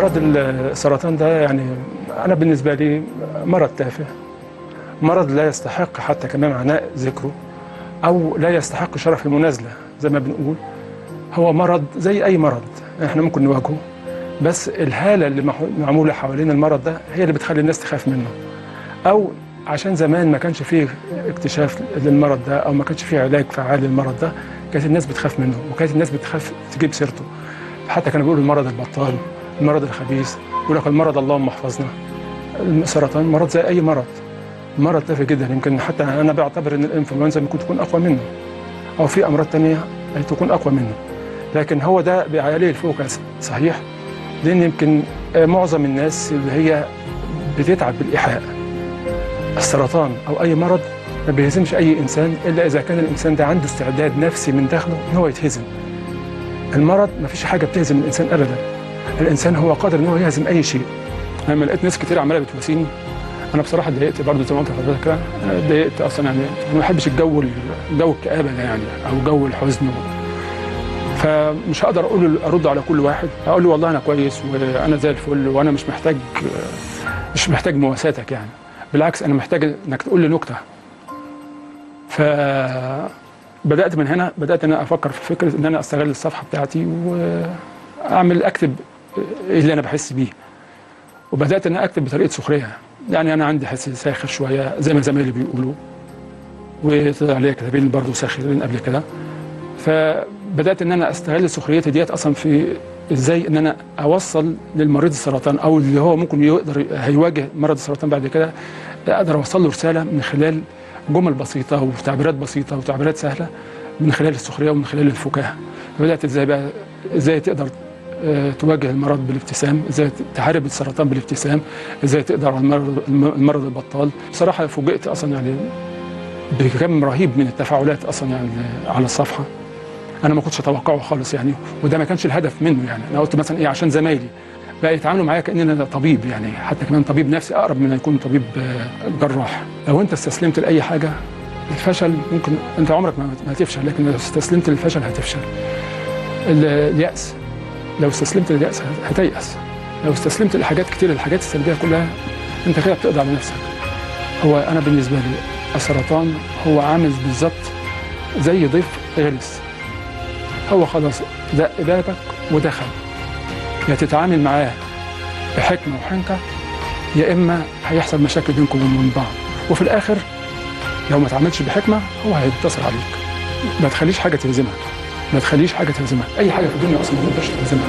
مرض السرطان ده يعني أنا بالنسبة لي مرض تافه. مرض لا يستحق حتى كمان عناء ذكره أو لا يستحق شرف المنازلة زي ما بنقول. هو مرض زي أي مرض إحنا ممكن نواجهه. بس الهالة اللي معمولة حوالين المرض ده هي اللي بتخلي الناس تخاف منه. أو عشان زمان ما كانش فيه اكتشاف للمرض ده أو ما كانش فيه علاج فعال للمرض ده كانت الناس بتخاف منه وكانت الناس بتخاف تجيب سيرته. حتى كانوا بيقولوا المرض البطال. المرض الخبيث لك المرض اللهم احفظنا. السرطان مرض زي أي مرض. مرض تافه جدا يمكن حتى أنا بعتبر إن الإنفلونزا ممكن تكون أقوى منه. أو في أمراض تانية تكون أقوى منه. لكن هو ده عليه الفوكس صحيح لأن يمكن معظم الناس اللي هي بتتعب بالإيحاء. السرطان أو أي مرض ما بيهزمش أي إنسان إلا إذا كان الإنسان ده عنده استعداد نفسي من داخله إن هو يتهزم. المرض ما فيش حاجة بتهزم الإنسان ابدا. الإنسان هو قادر إن هو يهزم أي شيء. أنا لما لقيت ناس كتير عمالة بتواسيني أنا بصراحة اتضايقت برضه زي ما قلت لحضرتك. اتضايقت أصلا يعني أنا ما بحبش الجو جو الكآبه ده يعني أو جو الحزن فمش هقدر أقول أرد على كل واحد. أقول له والله أنا كويس وأنا زي الفل وأنا مش محتاج مش محتاج مواساتك يعني. بالعكس أنا محتاج إنك تقول لي نكتة. فبدات من هنا بدأت إن أنا أفكر في فكرة إن أنا أستغل الصفحة بتاعتي واعمل أكتب إيه اللي أنا بحس بيه. وبدأت إن أكتب بطريقة سخرية. يعني أنا عندي حس ساخر شوية زي ما زمايلي بيقولوا. وطلع عليا كتابين برضه ساخرين قبل كده. فبدأت إن أنا أستغل سخريتي ديت أصلا في إزاي إن أنا أوصل للمريض السرطان أو اللي هو ممكن يقدر هيواجه مرض السرطان بعد كده. أقدر أوصل له رسالة من خلال جمل بسيطة وتعبيرات بسيطة وتعبيرات سهلة من خلال السخرية ومن خلال الفكاهة. بدات إزاي بقى إزاي تقدر تواجه المرض بالابتسام إزاي تحارب السرطان بالابتسام إزاي تقدر على المرض المرض البطال. بصراحة فوجئت أصلا يعني بكم رهيب من التفاعلات أصلا يعني على الصفحة. أنا ما كنتش أتوقعه خالص يعني وده ما كانش الهدف منه يعني. أنا قلت مثلا إيه عشان زمايلي. بقى يتعاملوا معايا كان أنا طبيب يعني حتى كمان طبيب نفسي أقرب من يكون طبيب آه، جراح. لو أنت استسلمت لأي حاجة الفشل ممكن أنت عمرك ما هتفشل لكن لو استسلمت للفشل هتفشل. ال- اليأس. لو استسلمت لليأس هتيأس. لو استسلمت لحاجات كتير الحاجات السلبية كلها أنت كده بتقضي على نفسك. هو أنا بالنسبة لي السرطان هو عامل بالظبط زي ضيف غلس. هو خلاص دق بابك ودخل. يا تتعامل معاه بحكمة وحنكة يا إما هيحصل مشاكل بينكم وبين بعض. وفي الآخر لو ما تعاملش بحكمة هو هينتصر عليك. ما تخليش حاجة تهزمك ما تخليش حاجة تهزمك أي حاجة في الدنيا أصلا ما تقدرش تهزمها